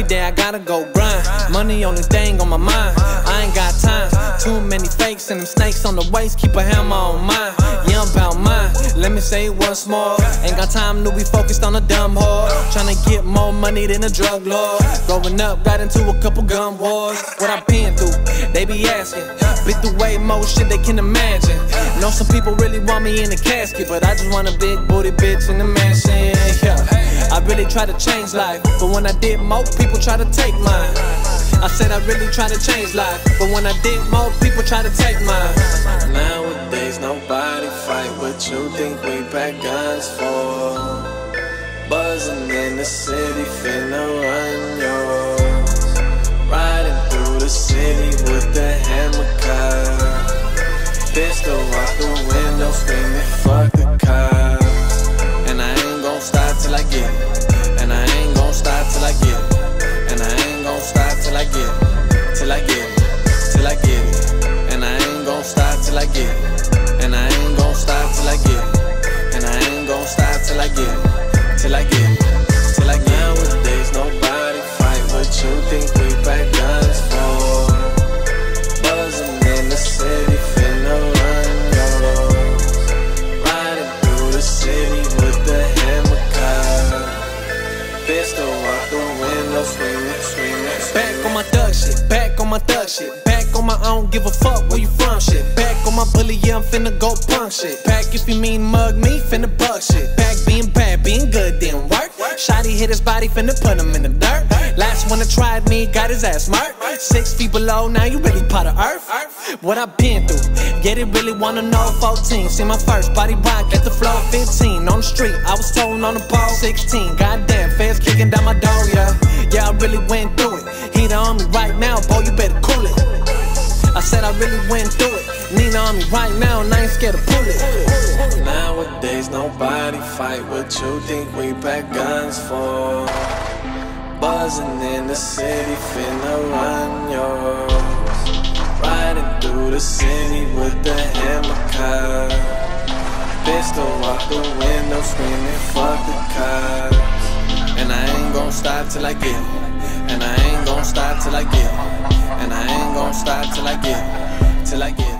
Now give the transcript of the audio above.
Every day I gotta go grind. Money only thing on my mind. I ain't got time. Too many fakes and them snakes on the waist. Keep a hammer on mine. Yeah, I'm about mine. Let me say it once more. Ain't got time to be focused on a dumb whore. Tryna get more money than a drug lord. Growing up, got into a couple gun wars. What I been through, they be asking. Been through way more shit they can imagine. Know some people really want me in the casket, but I just want a big booty bitch in the mansion. Yeah. I really try to change life, but when I did, more people try to take mine. I said I really try to change life, but when I did, more people try to take mine. Nowadays, nobody fight what you think we pack guns for. Buzzing in the city, finna run yours. Riding through the city with the hammer car. Pistol out the window, screaming, fuck the cops. Till I get it. Till I get. Nowadays, nobody fight what you think we back guns for. Buzzing in the city, finna run yours. Riding through the city with the hammer car. Pistol out the window, screaming, screaming. Back on my thug shit, back on my thug shit, back on my I don't give a fuck where you from shit. Back on my bully, yeah, I'm finna go punk shit. Back if you mean mug me, finna bug shit. Back being bad, being good, didn't work. Shotty hit his body, finna put him in the dirt. Last one that tried me, got his ass murked. Six feet below, now you really part of earth. What I been through, yeah, they really wanna know 14. See my first body rock at the floor 15. On the street, I was told on the ball 16. Goddamn, fans kicking down my door, yeah. Yeah, I really went through it. He on me right now, boy, you better cool it. I said I really went through it. Nina on me right now, and I ain't scared to pull it. Nowadays, nobody fight what you think we pack guns for. Buzzing in the city, finna run yours. Riding through the city with the hammer car. Pistol out the window, screaming, fuck the cops. And I ain't gon' stop till I get. And I ain't gon' stop till I get. And I ain't gon' stop till I get. Till I get.